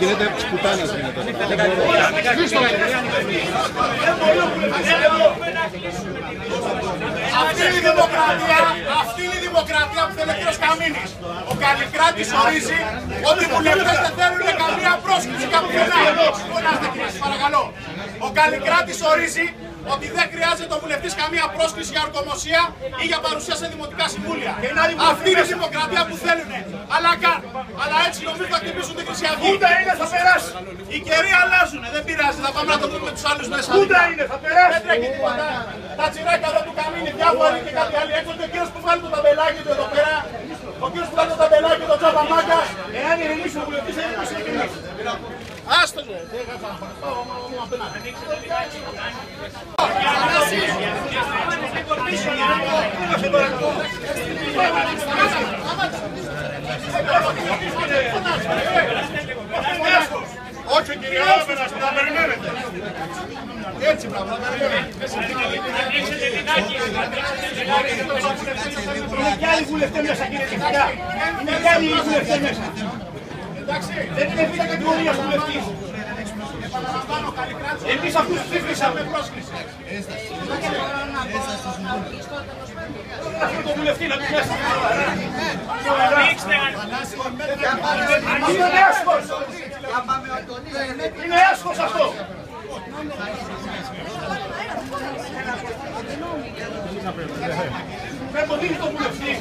Γίνεται πουτάνας γίνεται. Αυτή είναι η δημοκρατία, αυτή είναι η δημοκρατία που θέλει ο κ. Καμίνης. Ο Καλλικράτης ορίζει ότι οι βουλευτές δεν θέλουν καμία πρόσκληση κάπου πουθενά. Φωνάστε κύριε, σας παρακαλώ. Ο Καλλικράτης ορίζει ότι δεν χρειάζεται ο βουλευτής καμία πρόσκληση για ορκομοσία ή για παρουσία σε δημοτικά συμβούλια. Αυτή είναι η δημοκρατία που θέλουν. Αλλά καν. Αλλά έτσι νομίζω θα χτυπήσουν την Χρυσή Αυγή. Ούτε είναι, θα περάσει. Οι καιροί αλλάζουν, δεν πειράζει, θα πάμε να το δούμε με τους άλλους μέσα. Ούτε είναι, θα περάσει. Δεν τρέχει τίποτα. Τα τσιράκια εδώ του καμίνι, διάφοροι και κάτι άλλο. Έξω και ο κύριος που βγάλει το ταμπελάκι του εδώ πέρα. Ο κύριος που βγάλει το ταμπελάκι του τσάπα μάγκας. Εάν ηρεμήσει ο βουλευτής, θα είναι ειρηνής. Άστο ρε. Δεν θα πάω. Πάω μου απέναντι. Όχι κύριε Άπενας, θα περιμένετε. Έτσι πράγμα. Είναι κι άλλοι βουλευτές μέσα κύριε Κεφτά. Είναι κι άλλοι βουλευτές μέσα. Δεν είναι β' κατηγορία βουλευτής. Επαναλαμβάνω, Καλλικράτης. Εμείς αυτούς τους ψήφισαμε. πρόσκληση. Αυτό το βουλευτή να πει μέσα. Είναι έσχος. Είναι έσχος αυτό. Δεν το δίνει το βουλευτή.